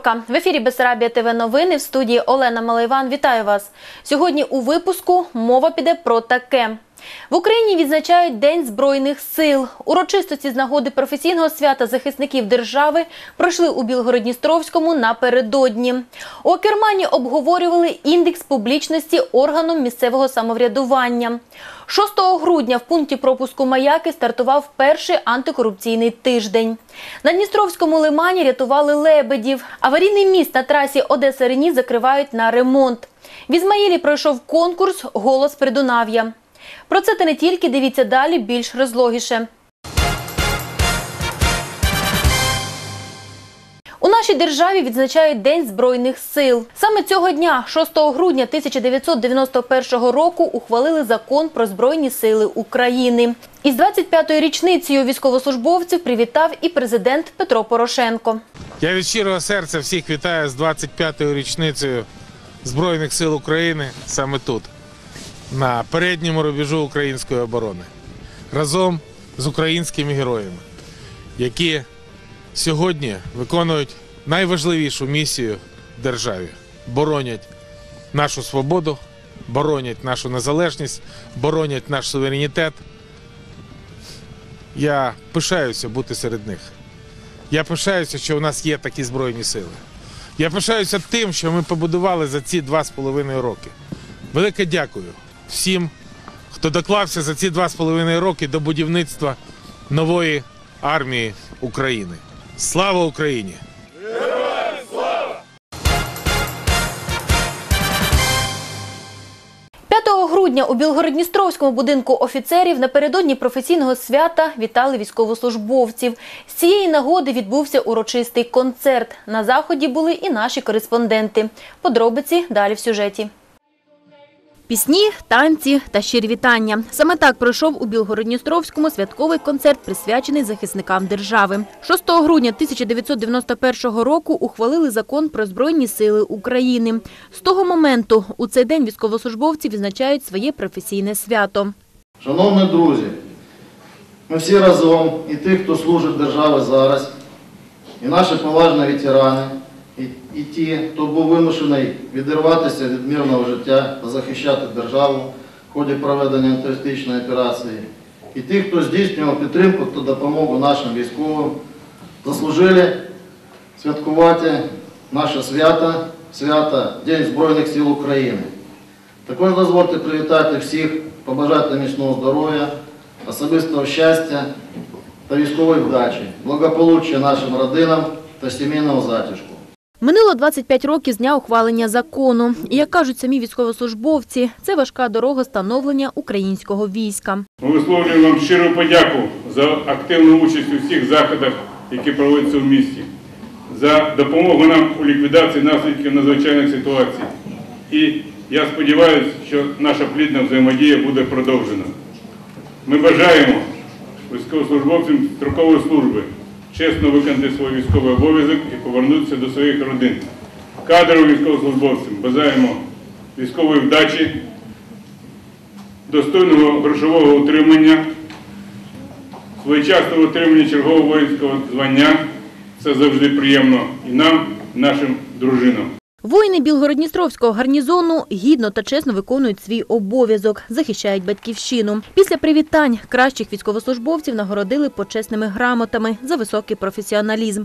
вівторка. В ефірі Бесарабія ТВ новини в студії Олена Малайван. Вітаю вас. Сьогодні у випуску мова піде про таке. В Україні відзначають День Збройних сил. Урочистості з нагоди професійного свята захисників держави пройшли у Білгородністровському напередодні. У Кермані обговорювали індекс публічності органом місцевого самоврядування. 6 грудня в пункті пропуску Маяки стартував перший антикорупційний тиждень. На Дністровському лимані рятували лебедів. Аварійний міст на трасі Одеса-Рені закривають на ремонт. В Ізмаїлі пройшов конкурс Голос Придунав'я. Про це та не тільки дивіться далі більш розлогіше. Нашій державі відзначають День Збройних сил. Саме цього дня, 6 грудня 1991 року, ухвалили закон про Збройні сили України. Із 25-ю річницею військовослужбовців привітав і президент Петро Порошенко. Я від щирого серця всіх вітаю з 25-ю річницею Збройних сил України саме тут, на передньому рубежу української оборони, разом з українськими героями, які сьогодні виконують найважливішу місію державі боронять нашу свободу, боронять нашу незалежність, боронять наш суверенітет. Я пишаюся бути серед них. Я пишаюся, що у нас є такі збройні сили. Я пишаюся тим, що ми побудували за ці два з половиною роки. Велике дякую всім, хто доклався за ці два з половиною роки до будівництва нової армії України. Слава Україні! Грудня у Білгородністровському будинку офіцерів напередодні професійного свята вітали військовослужбовців. З цієї нагоди відбувся урочистий концерт. На заході були і наші кореспонденти. Подробиці далі в сюжеті. Пісні, танці та щирі вітання. Саме так пройшов у Білгородністровському святковий концерт, присвячений захисникам держави. 6 грудня 1991 року ухвалили закон про Збройні сили України. З того моменту у цей день військовослужбовці відзначають своє професійне свято. Шановні друзі, ми всі разом, і ті, хто служить державі зараз, і наші поважні ветерани, і, ті, хто був вимушений відірватися від мирного життя захищати державу в ході проведення антитерористичної операції, і ті, хто здійснював підтримку та допомогу нашим військовим, заслужили святкувати наше свято, свято День Збройних сил України. Також дозвольте привітати всіх, побажати міцного здоров'я, особистого щастя та військової вдачі, благополуччя нашим родинам та сімейного затишку. Минуло 25 років з дня ухвалення закону. І, як кажуть самі військовослужбовці, це важка дорога становлення українського війська. Ми висловлюємо вам щиру подяку за активну участь у всіх заходах, які проводяться в місті, за допомогу нам у ліквідації наслідків надзвичайних ситуацій. І я сподіваюся, що наша плідна взаємодія буде продовжена. Ми бажаємо військовослужбовцям строкової служби чесно виконати свій військовий обов'язок і повернутися до своїх родин. Кадровим військовослужбовцям бажаємо військової вдачі, достойного грошового утримання, своєчасного отримання чергового воїнського звання. Це завжди приємно і нам, і нашим дружинам. Воїни Білгородністровського гарнізону гідно та чесно виконують свій обов'язок, захищають батьківщину. Після привітань кращих військовослужбовців нагородили почесними грамотами за високий професіоналізм.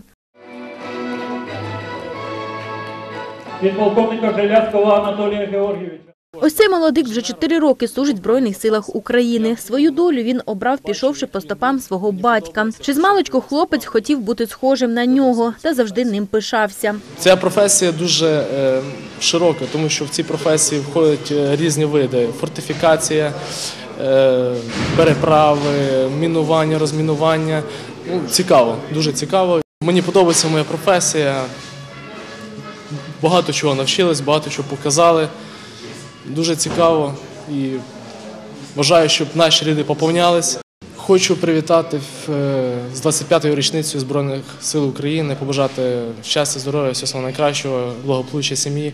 від полковника Анатолія Георгійовича. Ось цей молодик вже чотири роки служить в Збройних силах України. Свою долю він обрав, пішовши по стопам свого батька. Чи з маличку хлопець хотів бути схожим на нього та завжди ним пишався. Ця професія дуже е, широка, тому що в цій професії входять е, різні види: фортифікація, е, переправи, мінування, розмінування. Ну, цікаво, дуже цікаво. Мені подобається моя професія. Багато чого навчились, багато чого показали. Дуже цікаво і бажаю, щоб наші ряди поповнялись. Хочу привітати е, з 25-ю річницею Збройних сил України, побажати щастя, здоров'я, всього найкращого, благополуччя сім'ї,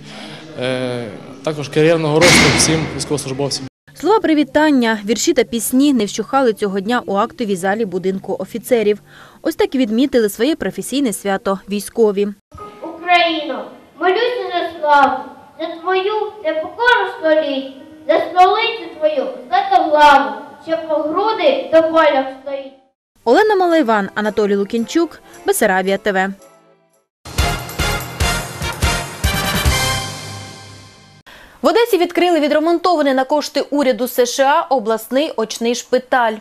е, також кар'єрного росту всім військовослужбовцям. Слова привітання, вірші та пісні не вщухали цього дня у актовій залі будинку офіцерів. Ось так і відмітили своє професійне свято військові. Україна! Україну, молюся за славу, за твою непокору століть, за столицю твою златоглаву, що по груди до полях стоїть. Олена Малайван, Анатолій Лукінчук, Бесарабія ТВ. В Одесі відкрили відремонтований на кошти уряду США обласний очний шпиталь.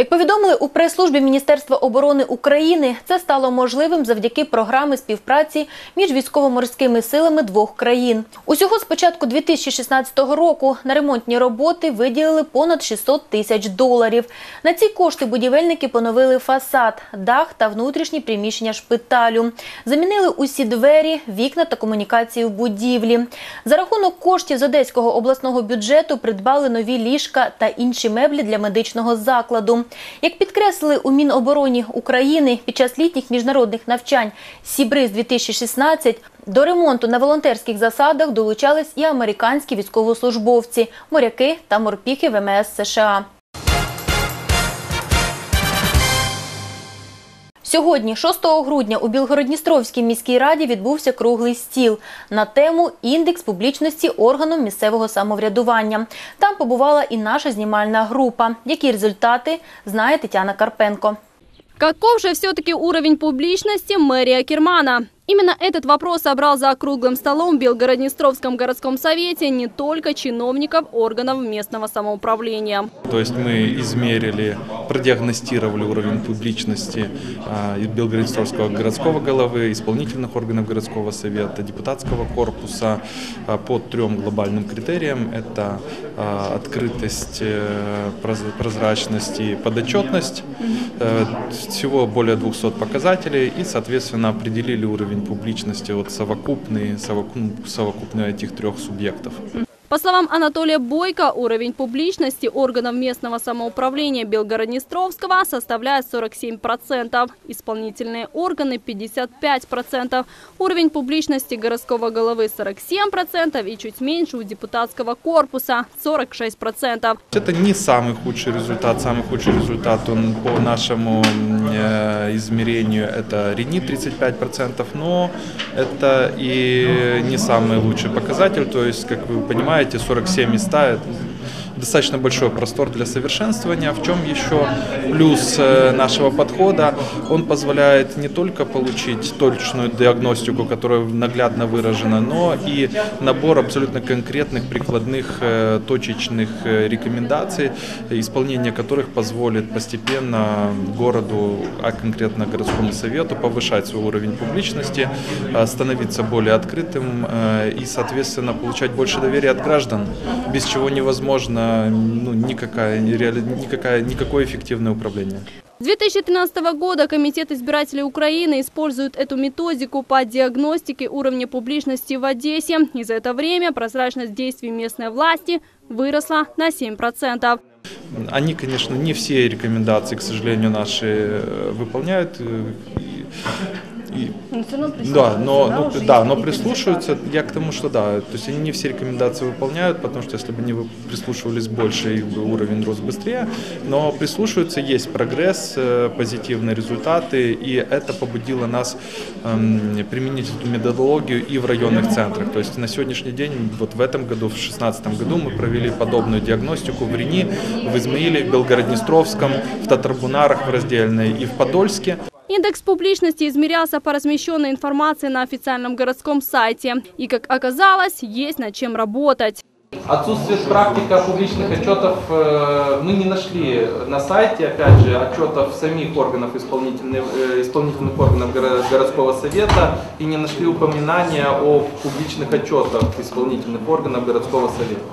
Як повідомили у прес-службі Міністерства оборони України, це стало можливим завдяки програми співпраці між військово-морськими силами двох країн. Усього з початку 2016 року на ремонтні роботи виділили понад 600 тисяч доларів. На ці кошти будівельники поновили фасад, дах та внутрішні приміщення шпиталю. Замінили усі двері, вікна та комунікації в будівлі. За рахунок коштів з Одеського обласного бюджету придбали нові ліжка та інші меблі для медичного закладу. Як підкреслили у Мінобороні України під час літніх міжнародних навчань Сібриз-2016, до ремонту на волонтерських засадах долучались і американські військовослужбовці, моряки та морпіхи ВМС США. Сьогодні, 6 грудня, у Білгородністровській міській раді відбувся круглий стіл на тему індекс публічності органом місцевого самоврядування. Там побувала і наша знімальна група. Які результати знає Тетяна Карпенко. Каков же все-таки уровень публичности мерія Кермана? Именно этот вопрос собрал за круглым столом в Белгороднестровском городском совете не только чиновников органов местного самоуправления. То есть мы измерили, продиагностировали уровень публичности а, Белгороднестровского городского головы, исполнительных органов городского совета, депутатского корпуса а, по трем глобальным критериям. Это а, открытость, э, проз- прозрачность и подотчетность. Э, Всего более 200 показателей и, соответственно, определили уровень публичности вот совокупный, совокуп- совокупный этих трех субъектов. По словам Анатолия Бойко, уровень публичности органов местного самоуправления Белгороднестровского составляет 47%, исполнительные органы 55%, уровень публичности городского головы 47% и чуть меньше у депутатского корпуса 46%. Это не самый худший результат. Самый худший результат он по нашему э, измерению это Рени 35%, но это и не самый лучший показатель. То есть, как вы понимаете, 47 места это достаточно большой простор для совершенствования. В чем еще плюс э, нашего подхода? Он позволяет не только получить точную диагностику, которая наглядно выражена, но и набор абсолютно конкретных прикладных э, точечных э, рекомендаций, исполнение которых позволит постепенно городу, а конкретно городскому совету повышать свой уровень публичности, становиться более открытым и, соответственно, получать больше доверия от граждан, без чего невозможно ну, никакая, никакая, никакое эффективное управление. С 2013 года Комитет избирателей Украины использует эту методику по диагностике уровня публичности в Одессе. И за это время прозрачность действий местной власти выросла на 7%. Они, конечно, не все рекомендации, к сожалению, наши э, и- и- да, но, ну, да, но прислушиваются. Я к тому, что да, то есть они не все рекомендации выполняют, потому что если бы они прислушивались больше, их бы уровень рос быстрее. Но прислушиваются, есть прогресс, э, позитивные результаты, и это побудило нас эм, применить эту методологию и в районных центрах. То есть на сегодняшний день, вот в этом году, в 2016 году мы провели подобную диагностику в Рени, в Измаиле, в Белгороднестровском, в Татарбунарах, в Раздельной и в Подольске. Индекс публичности измерялся по размещенной информации на официальном городском сайте. И, как оказалось, есть над чем работать. Отсутствует практика публичных отчетов. э, Мы не нашли на сайте, опять же, отчетов самих органов исполнительных, э, исполнительных органов горо- городского совета и не нашли упоминания о публичных отчетах исполнительных органов городского совета.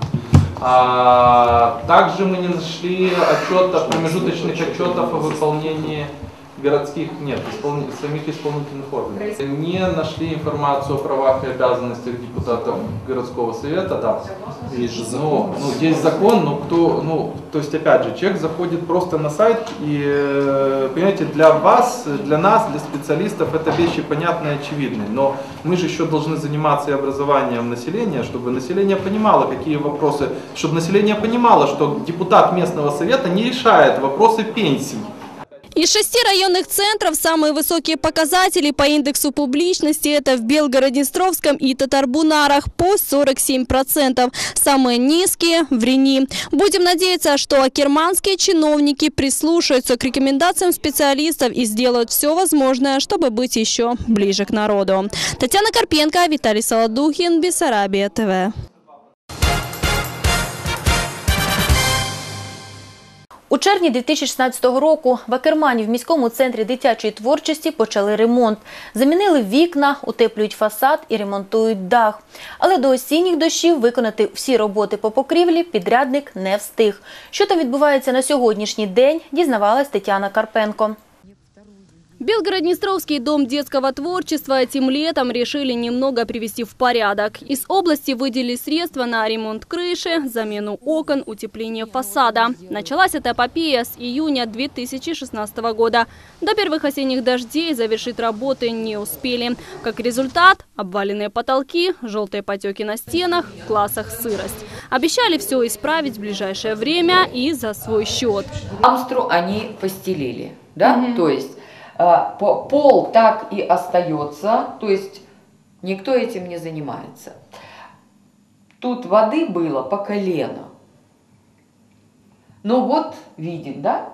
А также мы не нашли отчетов, промежуточных отчетов о выполнении городских, нет, исполни- самих исполнительных органов. Не нашли информацию о правах и обязанностях депутатов городского совета, да. Есть же закон. Ну, ну, есть закон, но кто, ну, то есть, опять же, человек заходит просто на сайт и, э, понимаете, для вас, для нас, для специалистов это вещи понятные и очевидные, но мы же еще должны заниматься и образованием населения, чтобы население понимало, какие вопросы, чтобы население понимало, что депутат местного совета не решает вопросы пенсий. Из шести районных центров самые высокие показатели по индексу публичности – это в Белгород-Днестровском и Татарбунарах по 47%. Самые низкие – в Рени. Будем надеяться, что акерманские чиновники прислушаются к рекомендациям специалистов и сделают все возможное, чтобы быть еще ближе к народу. Татьяна Карпенко, Виталий Солодухин, Бессарабия ТВ. У червні 2016 року в Акермані в міському центрі дитячої творчості почали ремонт. Замінили вікна, утеплюють фасад і ремонтують дах. Але до осінніх дощів виконати всі роботи по покрівлі підрядник не встиг. Що там відбувається на сьогоднішній день, дізнавалась Тетяна Карпенко. Белгород-Днестровский дом детского творчества этим летом решили немного привести в порядок. Из области выделили средства на ремонт крыши, замену окон, утепление фасада. Началась эта эпопея с июня 2016 года. До первых осенних дождей завершить работы не успели. Как результат – обваленные потолки, желтые потеки на стенах, в классах сырость. Обещали все исправить в ближайшее время и за свой счет. Амстру они постелили, да, то есть э, по- пол так и остается, то есть никто этим не занимается. Тут воды было по колено. Ну вот, видим, да?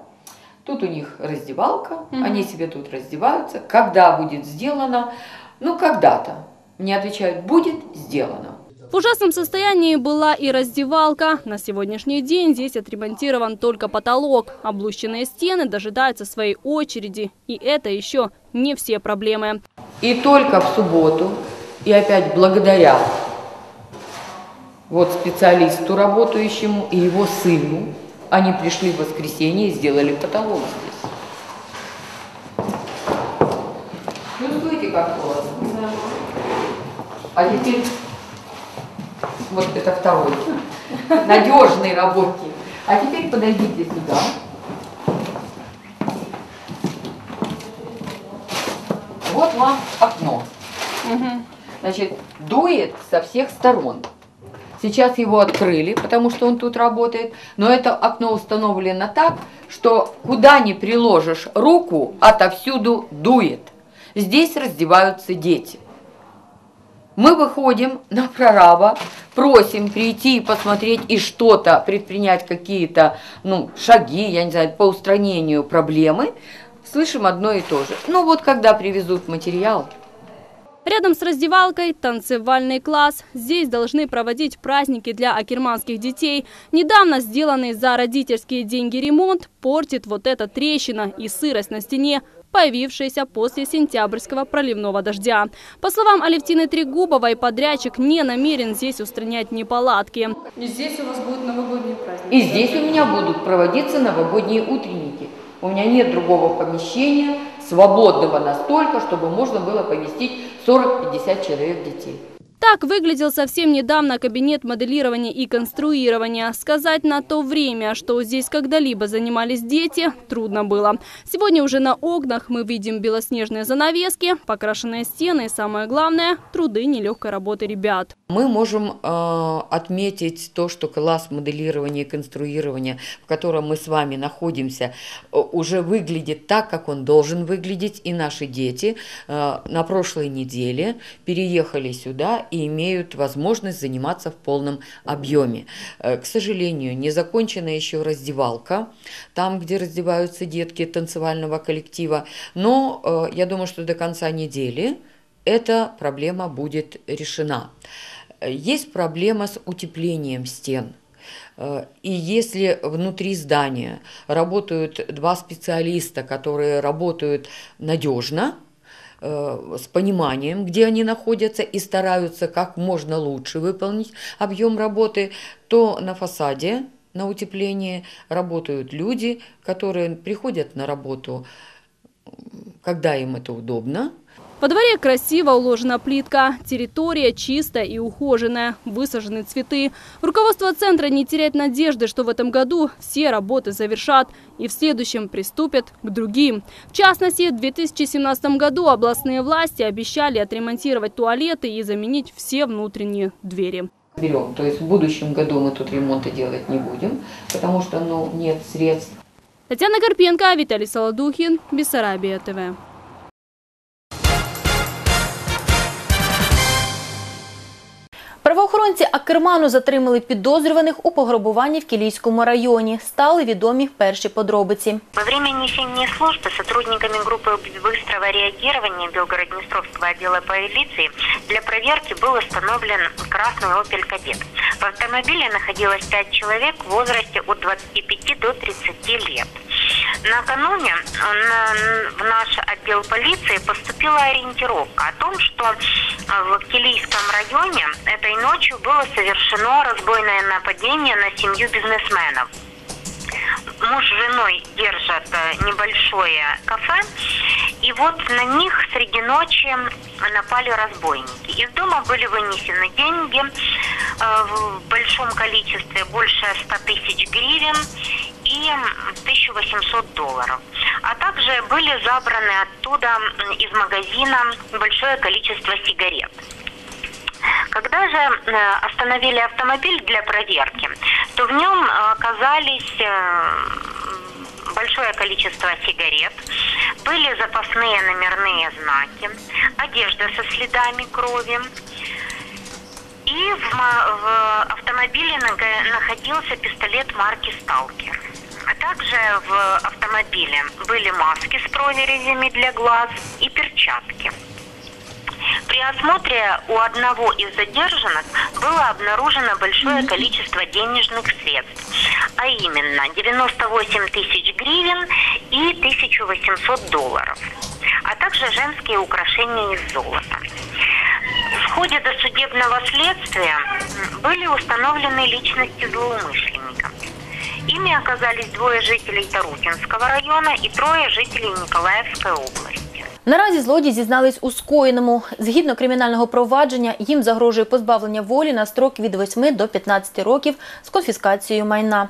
Тут у них раздевалка, они себе тут раздеваются. Когда будет сделано? Ну, когда-то. Мне отвечают, будет сделано. В ужасном состоянии была и раздевалка. На сегодняшний день здесь отремонтирован только потолок. Облущенные стены дожидаются своей очереди. И это еще не все проблемы. И только в субботу, и опять благодаря вот специалисту работающему и его сыну, они пришли в воскресенье и сделали потолок здесь. Чувствуете, как холодно? А теперь вот это второй, надежный работник. А теперь подойдите сюда. Вот вам окно. Значит, дует со всех сторон. Сейчас его открыли, потому что он тут работает, но это окно установлено так, что куда ни приложишь руку, отовсюду дует. Здесь раздеваются дети. Мы выходим на прораба, просим прийти и посмотреть и что-то предпринять, какие-то ну, шаги, я не знаю, по устранению проблемы. Слышим одно и то же. Ну вот когда привезут материал, Рядом с раздевалкой танцевальный класс. Здесь должны проводить праздники для акерманских детей. Недавно сделанный за родительские деньги ремонт портит вот эта трещина и сырость на стене, появившаяся после сентябрьского проливного дождя. По словам Алевтины Трегубовой, подрядчик не намерен здесь устранять неполадки. И здесь у вас будет новогодний праздник. И здесь у меня будут проводиться новогодние утренники. У меня нет другого помещения, свободного настолько, чтобы можно было поместить 40-50 человек детей. Так выглядел совсем недавно кабинет моделирования и конструирования. Сказать на то время, что здесь когда-либо занимались дети, трудно было. Сегодня уже на окнах мы видим белоснежные занавески, покрашенные стены и, самое главное, труды нелегкой работы ребят. Мы можем э, отметить то, что класс моделирования и конструирования, в котором мы с вами находимся, э, уже выглядит так, как он должен выглядеть. И наши дети э, на прошлой неделе переехали сюда и имеют возможность заниматься в полном объеме. Э, К сожалению, не закончена еще раздевалка, там, где раздеваются детки танцевального коллектива. Но э, я думаю, что до конца недели эта проблема будет решена. Э, Есть проблема с утеплением стен. И если внутри здания работают два специалиста, которые работают надежно, с пониманием, где они находятся, и стараются как можно лучше выполнить объем работы, то на фасаде, на утеплении работают люди, которые приходят на работу, когда им это удобно, Во дворе красиво уложена плитка, территория чистая и ухоженная, высажены цветы. Руководство центра не теряет надежды, что в этом году все работы завершат и в следующем приступят к другим. В частности, в 2017 году областные власти обещали отремонтировать туалеты и заменить все внутренние двери. берем. То есть в будущем году мы тут ремонта делать не будем, потому что ну, нет средств. Татьяна Карпенко, Виталий Солодухин, Бессарабия ТВ. Правоохоронці Акерману затримали підозрюваних у пограбуванні в Кілійському районі. Стали відомі перші подробиці. Во время несения службы сотрудниками группы быстрого реагирования Белгород-Днестровского отдела полиции для проверки был установлен красный «Опель Кадет». В автомобиле находилось пять человек в возрасте от 25 до 30 лет. Накануне на- в наш отдел полиции поступила ориентировка о том, что э, в Килийском районе этой ночью было совершено разбойное нападение на семью бизнесменов муж с женой держат э, небольшое кафе, и вот на них среди ночи напали разбойники. Из дома были вынесены деньги э, в большом количестве, больше 100 тысяч гривен и м, 1800 долларов. А также были забраны оттуда из магазина большое количество сигарет. Когда же э, остановили автомобиль для проверки, то в нем оказались э, большое количество сигарет, были запасные номерные знаки, одежда со следами крови. И в, автомобиле находился пистолет марки «Сталкер». А также в автомобиле были маски с прорезями для глаз и перчатки. При осмотре у одного из задержанных было обнаружено большое количество денежных средств, а именно 98 тысяч гривен и 1800 долларов, а также женские украшения из золота. В ходе досудебного следствия были установлены личности злоумышленников. Ими оказались двое жителей Тарутинского района и трое жителей Николаевской области. Наразі злодії зізнались у скоєному. Згідно кримінального провадження, їм загрожує позбавлення волі на строк від 8 до 15 років з конфіскацією майна.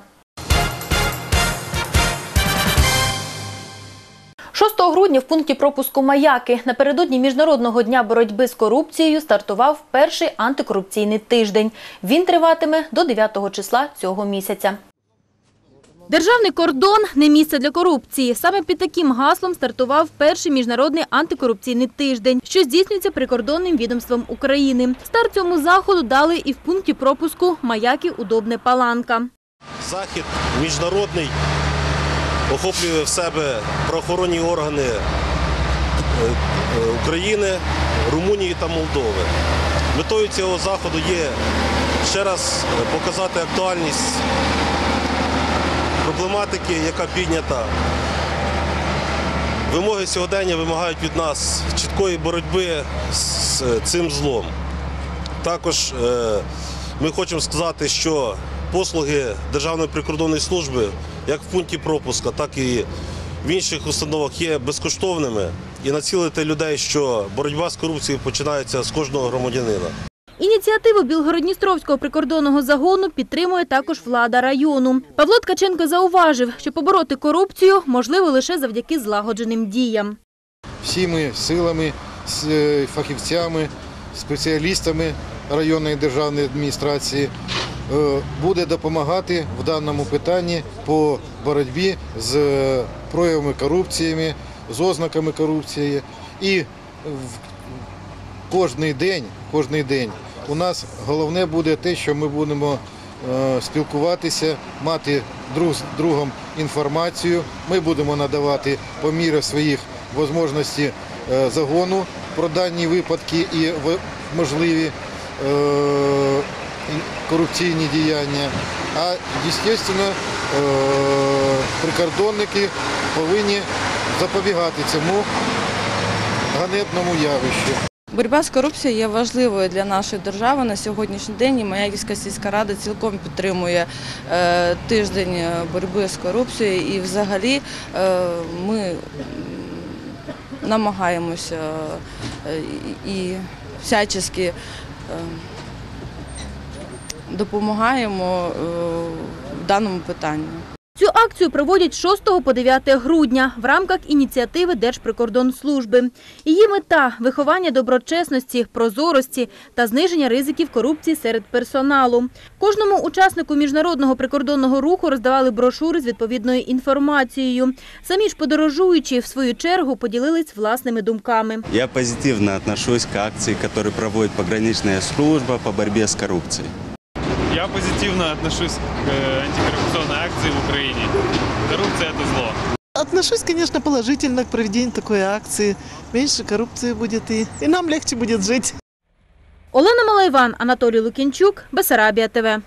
6 грудня в пункті пропуску Маяки напередодні Міжнародного дня боротьби з корупцією стартував перший антикорупційний тиждень. Він триватиме до 9 числа цього місяця. Державний кордон – не місце для корупції. Саме під таким гаслом стартував перший міжнародний антикорупційний тиждень, що здійснюється прикордонним відомством України. Старт цьому заходу дали і в пункті пропуску «Маяки Удобне Паланка». Захід міжнародний охоплює в себе правоохоронні органи е, е, України, Румунії та Молдови. Метою цього заходу є ще раз показати актуальність проблематики, яка піднята. Вимоги сьогодення вимагають від нас чіткої боротьби з е, цим злом. Також е, ми хочемо сказати, що послуги Державної прикордонної служби як в пункті пропуска, так і в інших установах є безкоштовними і націлити людей, що боротьба з корупцією починається з кожного громадянина. Ініціативу Білгородністровського прикордонного загону підтримує також влада району. Павло Ткаченко зауважив, що побороти корупцію можливо лише завдяки злагодженим діям. всіми силами, з е, фахівцями, спеціалістами районної державної адміністрації е, буде допомагати в даному питанні по боротьбі з е, проявами корупції, з ознаками корупції. І в кожний день, кожний день у нас головне буде те, що ми будемо е, спілкуватися, мати друг з другом інформацію. Ми будемо надавати по мірі своїх можливостей е, загону про дані випадки і можливі е, корупційні діяння. А звісно, прикордонники повинні запобігати цьому ганебному явищу. Боротьба з корупцією є важливою для нашої держави на сьогоднішній день. І Маяківська сільська рада цілком підтримує е, тиждень е, боротьби з корупцією. І взагалі е, ми намагаємося і всячески допомагаємо в даному питанні. Цю акцію проводять з 6 по 9 грудня в рамках ініціативи Держприкордонслужби. Її мета – виховання доброчесності, прозорості та зниження ризиків корупції серед персоналу. Кожному учаснику міжнародного прикордонного руху роздавали брошури з відповідною інформацією. Самі ж подорожуючі, в свою чергу, поділились власними думками. Я позитивно отношусь к акции, которую проводит пограничная служба по борьбе с коррупцией. Я позитивно отношусь к э, акции в Украине. Коррупция – это зло. Отношусь, конечно, положительно к проведению такой акции. Меньше коррупции будет и, и нам легче будет жить. Олена Малайван, Анатолій Лукінчук, Бесарабія ТВ.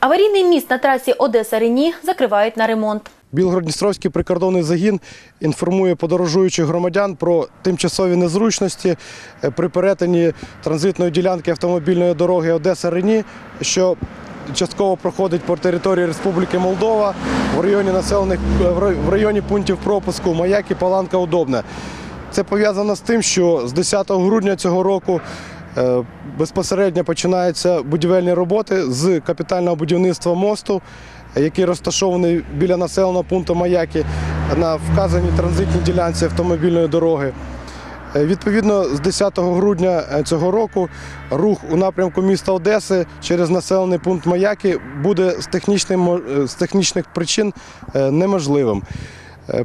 Аварійний міст на трасі Одеса-Рені закривають на ремонт. Білгород-Дністровський прикордонний загін інформує подорожуючих громадян про тимчасові незручності е, при перетині транзитної ділянки автомобільної дороги Одеса-Рені, що частково проходить по території Республіки Молдова в районі населених е, в районі пунктів пропуску Маяк і Паланка Удобне. Це пов'язано з тим, що з 10 грудня цього року е, безпосередньо починаються будівельні роботи з капітального будівництва мосту, який розташований біля населеного пункту Маяки на вказаній транзитній ділянці автомобільної дороги. Е, Відповідно, з 10 грудня е, цього року рух у напрямку міста Одеси через населений пункт Маяки буде з, технічним мо- е, з технічних причин неможливим.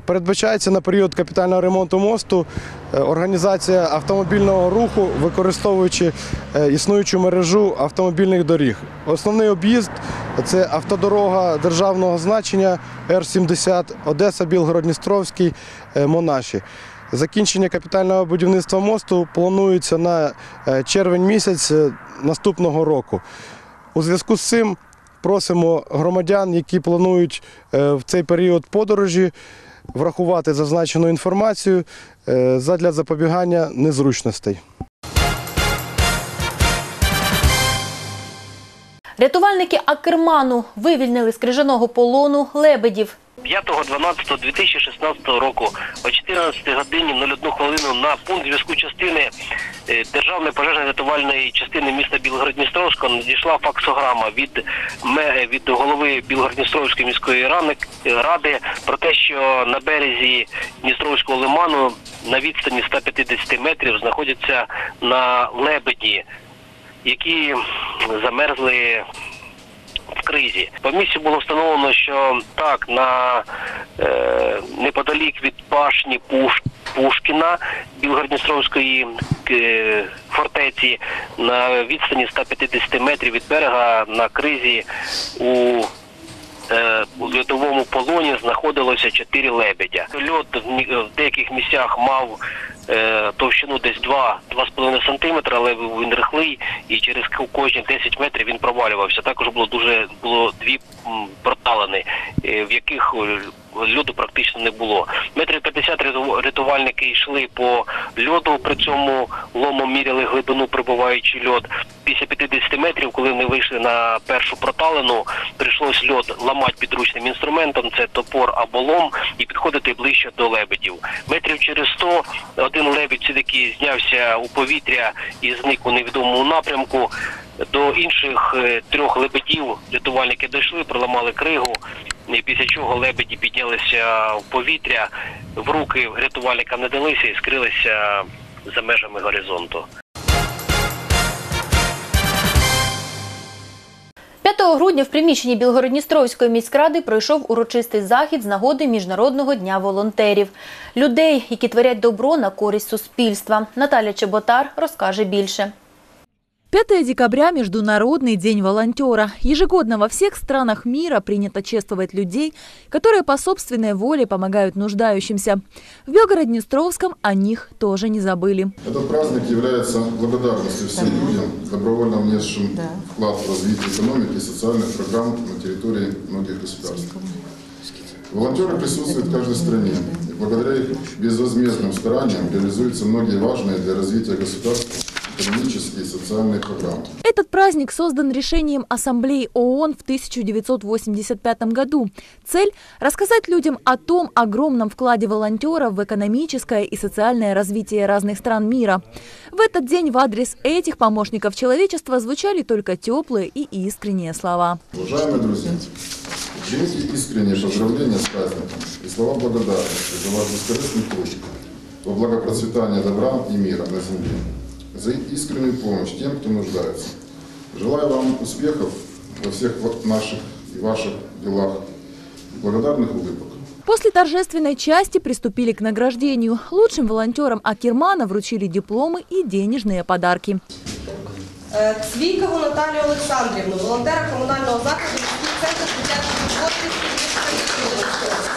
Передбачається на період капітального ремонту мосту організація автомобільного руху, використовуючи існуючу мережу автомобільних доріг. Основний об'їзд це автодорога державного значення Р-70 Одеса, Білгород-Дністровський, е, Монаші. Закінчення капітального будівництва мосту планується на е, червень місяць е, наступного року. У зв'язку з цим просимо громадян, які планують в цей період подорожі, врахувати зазначену інформацію задля запобігання незручностей. Рятувальники Акерману вивільнили з крижаного полону лебедів. 5.12.2016 року о 14 годині 01 хвилину на пункт зв'язку частини е, Державної пожежно-рятувальної частини міста Білгород-Дністровського надійшла факсограма від від голови Білгород-Дністровської міської рани- ради про те, що на березі Дністровського лиману на відстані 150 метрів знаходяться на лебеді, які замерзли в кризі. По місці було встановлено, що так на е, неподалік від башні Пуш, Пушкіна Білгородністровської е, фортеці на відстані 150 метрів від берега на кризі у у льодовому полоні знаходилося чотири лебедя. Льод в деяких місцях мав е, товщину десь 2-2,5 см, але він рихлий і через кожні 10 метрів він провалювався. Також було дуже було дві проталини, е, в яких е, льоду практично не було. Метрів 50 ряту- рятувальники йшли по льоду, при цьому ломом міряли глибину, прибуваючи льод. Після 50 метрів, коли вони вийшли на першу проталину, прийшлось льод ламати підручним інструментом, це топор або лом, і підходити ближче до лебедів. Метрів через 100 один лебідь все-таки знявся у повітря і зник у невідомому напрямку. До інших е, трьох лебедів рятувальники дійшли, проламали кригу, після чого лебеді піднялися в повітря, в руки рятувальникам не далися і скрилися за межами горизонту. 5 грудня в приміщенні Білгородністровської міськради пройшов урочистий захід з нагоди Міжнародного дня волонтерів. Людей, які творять добро на користь суспільства. Наталя Чеботар розкаже більше. 5 декабря – Международный день волонтера. Ежегодно во всех странах мира принято чествовать людей, которые по собственной воле помогают нуждающимся. В Белгород-Днестровском о них тоже не забыли. Этот праздник является благодарностью всем людям, добровольно внесшим вклад в развитие экономики и социальных программ на территории многих государств. Волонтеры присутствуют в каждой стране, и благодаря их безвозмездным стараниям реализуются многие важные для развития государства экономические и социальные программы. Этот праздник создан решением Ассамблеи ООН в 1985 году. Цель – рассказать людям о том огромном вкладе волонтеров в экономическое и социальное развитие разных стран мира. В этот день в адрес этих помощников человечества звучали только теплые и искренние слова. Уважаемые друзья, примите искренние поздравления с праздником и слова благодарности за ваш бескорыстный труд во благо процветания добра и мира на земле, за искреннюю помощь тем, кто нуждается. Желаю вам успехов во всех наших и ваших делах, благодарных улыбок. После торжественной части приступили к награждению. Лучшим волонтерам Акермана вручили дипломы и денежные подарки. Е, Цвікову Наталію Олександрівну, волонтера комунального закладу «Міський центр дитячої творчості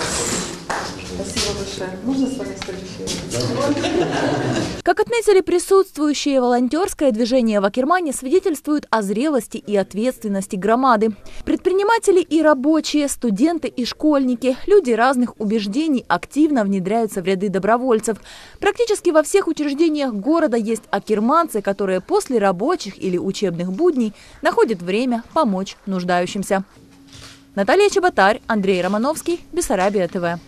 Как отметили присутствующие, волонтерское движение в Акермане свидетельствует о зрелости и ответственности громады. Предприниматели и рабочие, студенты и школьники, люди разных убеждений активно внедряются в ряды добровольцев. Практически во всех учреждениях города есть акерманцы, которые после рабочих или учебных будней находят время помочь нуждающимся. Наталья Чеботарь, Андрей Романовский, Бессарабия ТВ.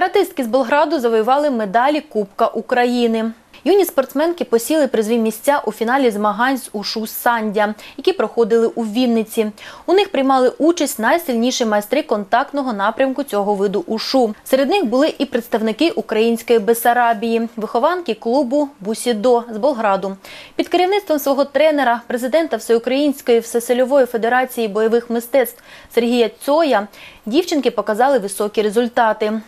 Каратистки з Белграду завоювали медалі Кубка України. Юні спортсменки посіли призові місця у фіналі змагань з ушу Сандя, які проходили у Вінниці. У них приймали участь найсильніші майстри контактного напрямку цього виду ушу. Серед них були і представники української Бесарабії, вихованки клубу Бусідо з Болграду. Під керівництвом свого тренера, президента Всеукраїнської всесильової федерації бойових мистецтв Сергія Цоя, дівчинки показали високі результати.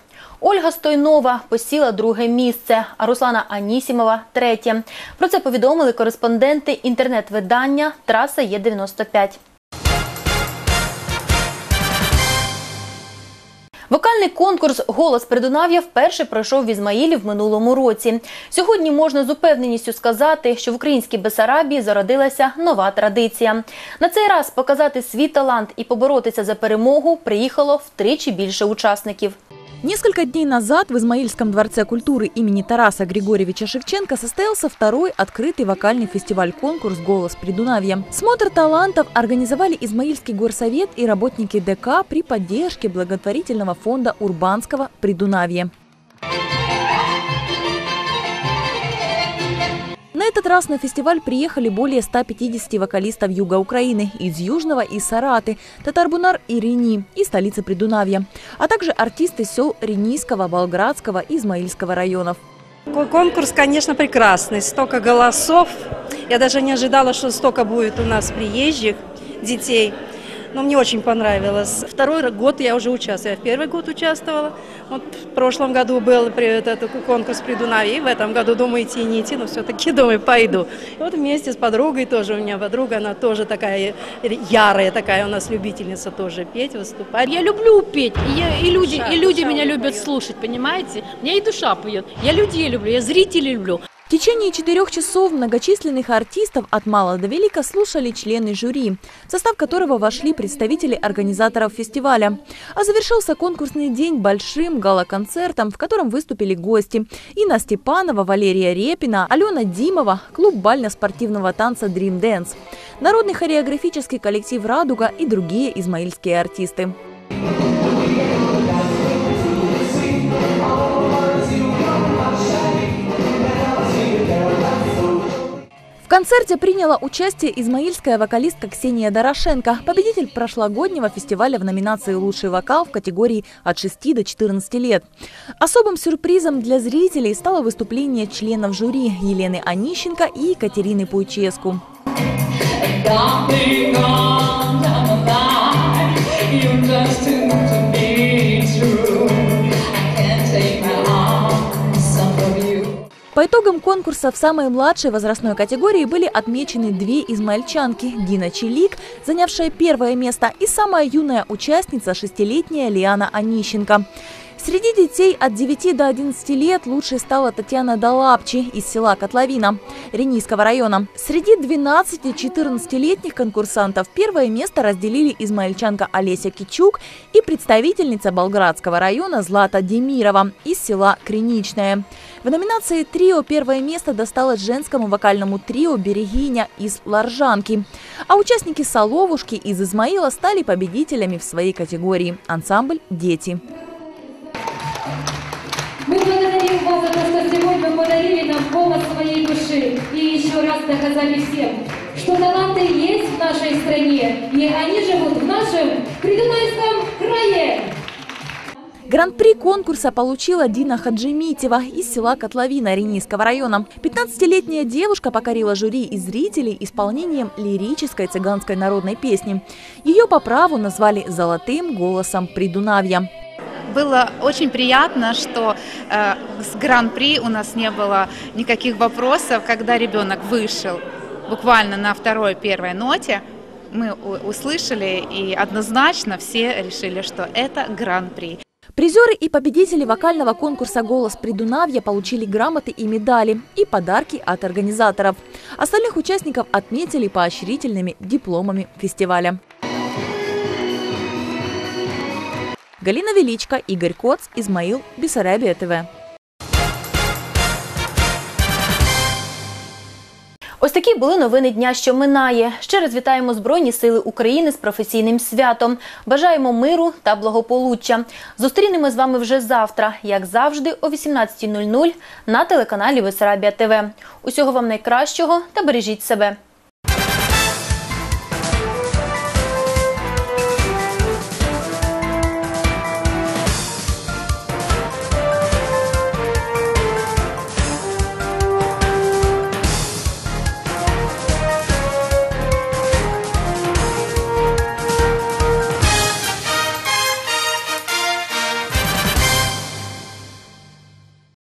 Ольга Стойнова посіла друге місце, а Руслана Анісімова – третє. Про це повідомили кореспонденти інтернет-видання «Траса Є-95». Вокальний конкурс Голос Придунав'я вперше пройшов в Ізмаїлі в минулому році. Сьогодні можна з упевненістю сказати, що в українській Бесарабії зародилася нова традиція. На цей раз показати свій талант і поборотися за перемогу приїхало втричі більше учасників. Несколько дней назад в Измаильском дворце культуры имени Тараса Григорьевича Шевченко состоялся второй открытый вокальный фестиваль-конкурс «Голос Придунавья». Смотр талантов организовали Измаильский горсовет и работники ДК при поддержке благотворительного фонда Урбанского Придунавье. На этот раз на фестиваль приехали более 150 вокалистов юга Украины из Южного и Сараты, Татарбунар и Рени из столицы Придунавья, а также артисты сел Ренийского, Болградского и Измаильского районов. Конкурс, конечно, прекрасный. Столько голосов. Я даже не ожидала, что столько будет у нас приезжих детей. Но мне очень понравилось. Второй год я уже участвую. Я в первый год участвовала. Вот в прошлом году был этот конкурс при Дунаве. И в этом году думаю идти, не идти, но все-таки думаю пойду. И вот вместе с подругой тоже, у меня подруга, она тоже такая ярая, такая у нас любительница тоже петь, выступать. Я люблю петь, и, я, и люди, душа, и люди меня любят поет. слушать, понимаете? Меня и душа поет. Я людей люблю, я зрителей люблю. В течение четырех часов многочисленных артистов от мала до велика слушали члены жюри, в состав которого вошли представители организаторов фестиваля. А завершился конкурсный день большим гала-концертом, в котором выступили гости. Инна Степанова, Валерия Репина, Алена Димова, клуб бально-спортивного танца Dream Dance, народный хореографический коллектив «Радуга» и другие измаильские артисты. Концерте приняла участие измаильская вокалистка Ксения Дорошенко, победитель прошлогоднего фестиваля в номинации «Лучший вокал» в категории от 6 до 14 лет. Особым сюрпризом для зрителей стало выступление членов жюри Елены Онищенко и Екатерины Пуйческу. По итогам конкурса в самой младшей возрастной категории были отмечены две измальчанки – Дина Челик, занявшая первое место, и самая юная участница – шестилетняя Лиана Онищенко. Среди детей от 9 до 11 лет лучшей стала Татьяна Далапчи из села Котловина Ренийского района. Среди 12-14-летних конкурсантов первое место разделили измаильчанка Олеся Кичук и представительница Болградского района Злата Демирова из села Криничное. В номинации «Трио» первое место досталось женскому вокальному трио «Берегиня» из Ларжанки. А участники «Соловушки» из Измаила стали победителями в своей категории – ансамбль «Дети». Мы благодарим вас за то, что сегодня подарили нам голос своей души и еще раз доказали всем, что таланты есть в нашей стране, и они живут в нашем Придунайском крае. Гран-при конкурса получила Дина Хаджимитева из села Котловина Ренийского района. 15-летняя девушка покорила жюри и зрителей исполнением лирической цыганской народной песни. Ее по праву назвали «золотым голосом Придунавья». Было очень приятно, что э, с гран-при у нас не было никаких вопросов, когда ребенок вышел буквально на второй первой ноте. Мы услышали и однозначно все решили, что это гран-при. Призеры и победители вокального конкурса «Голос Придунавья» получили грамоты и медали и подарки от организаторов. Остальных участников отметили поощрительными дипломами фестиваля. Галина Величко, Игорь Коц, Измаил, Бессарабия ТВ. Ось такі були новини дня, що минає. Ще раз вітаємо Збройні Сили України з професійним святом. Бажаємо миру та благополуччя. Зустрінемо з вами вже завтра, як завжди, о 18.00 на телеканалі Бесарабія ТВ. Усього вам найкращого та бережіть себе.